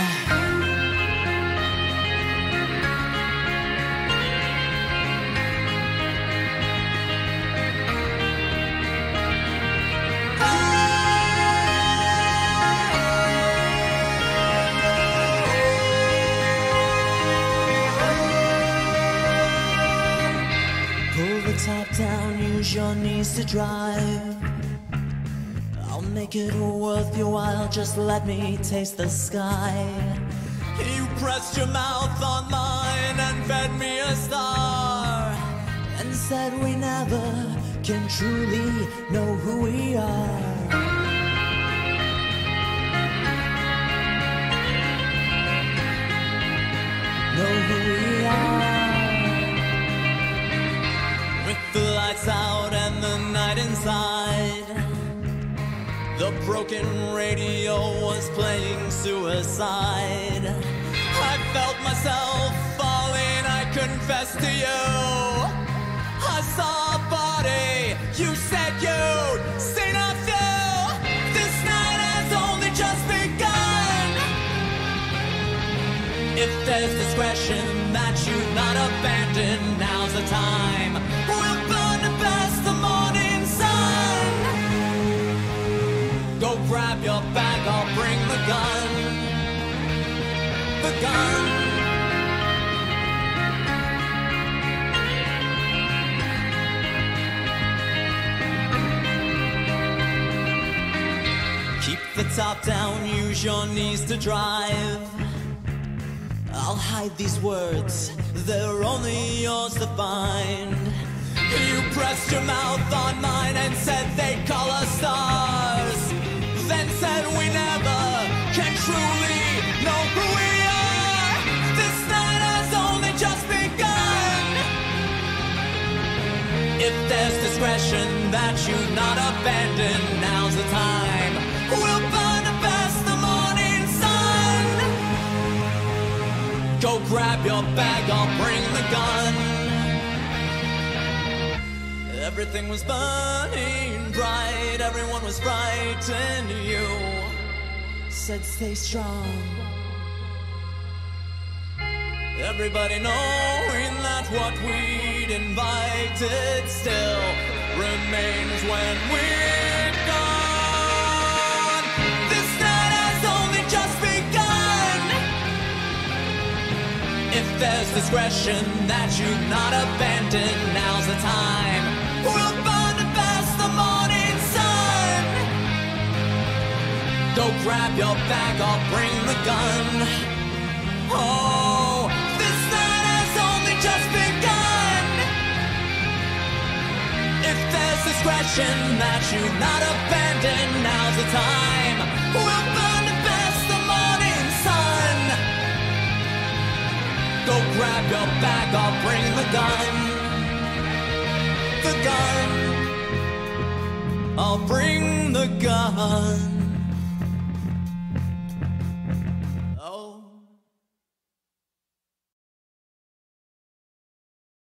Pull the top down, use your knees to drive. I'll make it worth your while, just let me taste the sky. You pressed your mouth on mine and fed me a star. And said we never can truly know who we are. Know who we are. With the lights out and the night inside. Broken radio was playing suicide. I felt myself falling, I confess to you. I saw a body, you said you'd seen a few. This night has only just begun. If there's discretion that you've not abandoned, now's the time. Grab your bag, I'll bring the gun. The gun. Keep the top down, use your knees to drive. I'll hide these words, they're only yours to find. You pressed your mouth on mine and said they'd call us that you've not abandoned, now's the time. We'll burn past the morning sun. Go grab your bag, I'll bring the gun. Everything was burning bright, everyone was frightened. You said, Stay strong. Everybody knowing that what we'd invited still when we're gone. This night has only just begun. If there's discretion that you've not abandoned, now's the time. We'll burn to past the morning sun. Go grab your bag, I'll bring the gun. If discretion that you've not abandoned, now's the time. We'll burn to past the morning sun. Go grab your bag, I'll bring the gun. The gun. I'll bring the gun.